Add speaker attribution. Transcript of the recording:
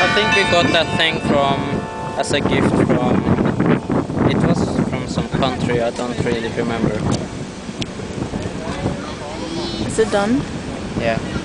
Speaker 1: I think we got that thing from as a gift from. It was from some country. I don't really remember.
Speaker 2: Is it done?
Speaker 1: Yeah.